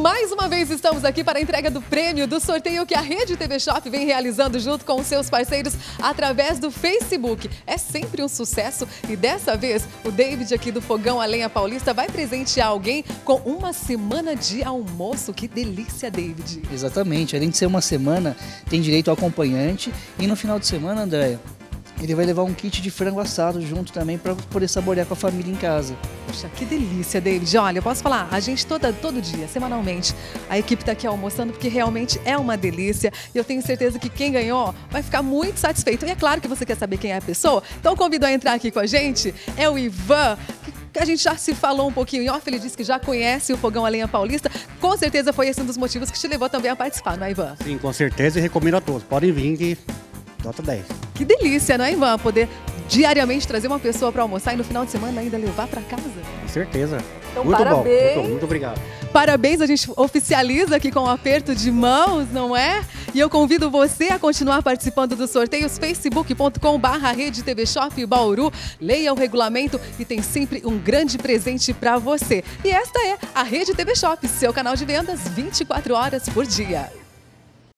mais uma vez estamos aqui para a entrega do prêmio do sorteio que a Rede TV Shop vem realizando junto com os seus parceiros através do Facebook. É sempre um sucesso e dessa vez o David aqui do Fogão a Lenha Paulista vai presentear alguém com uma semana de almoço. Que delícia, David. Exatamente. Além de ser uma semana, tem direito ao acompanhante e no final de semana, Andréia, ele vai levar um kit de frango assado junto também para poder saborear com a família em casa. Poxa, que delícia, David. Olha, eu posso falar, a gente toda, todo dia, semanalmente, a equipe está aqui almoçando porque realmente é uma delícia. E eu tenho certeza que quem ganhou vai ficar muito satisfeito. E é claro que você quer saber quem é a pessoa, então convido a entrar aqui com a gente. É o Ivan, que a gente já se falou um pouquinho em off, ele disse que já conhece o Fogão a Lenha Paulista. Com certeza foi esse um dos motivos que te levou também a participar, não é, Ivan? Sim, com certeza e recomendo a todos. Podem vir que nota 10. Que delícia, não é, Ivan? Poder diariamente trazer uma pessoa para almoçar e no final de semana ainda levar para casa. Com certeza. Então, muito parabéns. bom. Muito, muito obrigado. Parabéns, a gente oficializa aqui com um aperto de mãos, não é? E eu convido você a continuar participando dos sorteios facebook.com barra Rede TV Shop Bauru. Leia o regulamento e tem sempre um grande presente para você. E esta é a Rede TV Shop, seu canal de vendas 24 horas por dia.